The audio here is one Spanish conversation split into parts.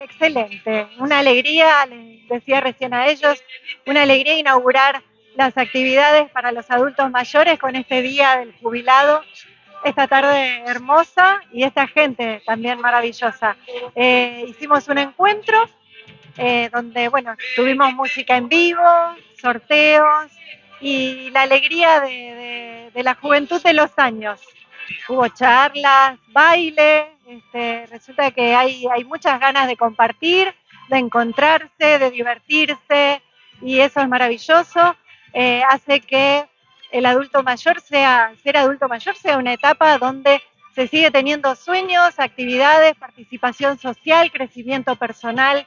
Excelente, una alegría, les decía recién a ellos, una alegría inaugurar las actividades para los adultos mayores con este día del jubilado, esta tarde hermosa y esta gente también maravillosa. Eh, hicimos un encuentro eh, donde, bueno, tuvimos música en vivo, sorteos y la alegría de, de la juventud de los años. Hubo charlas, baile, este, resulta que hay, hay muchas ganas de compartir, de encontrarse, de divertirse y eso es maravilloso. Eh, hace que el adulto mayor sea, ser adulto mayor sea una etapa donde se sigue teniendo sueños, actividades, participación social, crecimiento personal.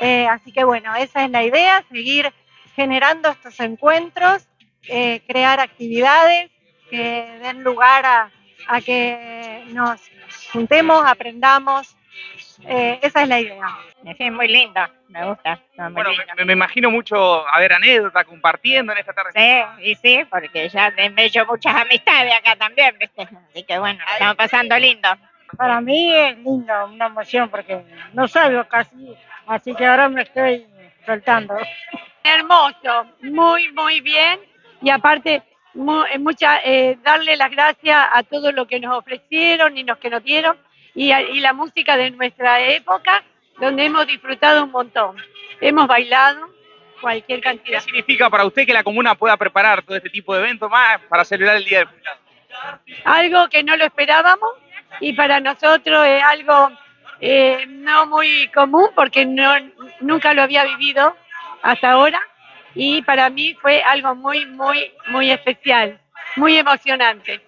Eh, así que bueno, esa es la idea, seguir generando estos encuentros, eh, crear actividades que den lugar a, a que nos juntemos, aprendamos. Eh, esa es la idea. Sí, muy lindo, me gusta. muy Bueno, me, me imagino mucho a ver anécdotas compartiendo en esta tarde. Sí, y sí, porque ya me he hecho muchas amistades acá también, ¿viste? Así que bueno, lo estamos pasando lindo. Para mí es lindo, una emoción, porque no salgo casi, así que ahora me estoy soltando. hermoso, muy, muy bien. Y aparte, mucha, eh, darle las gracias a todo lo que nos ofrecieron y los que nos dieron. Y, a- y la música de nuestra época, donde hemos disfrutado un montón. Hemos bailado cualquier ¿Qué cantidad. significa para usted que la comuna pueda preparar todo este tipo de eventos más para celebrar el Día del Jubilado? Algo que no lo esperábamos y para nosotros es algo eh, no muy común porque no, nunca lo había vivido hasta ahora y para mí fue algo muy, muy, muy especial, muy emocionante.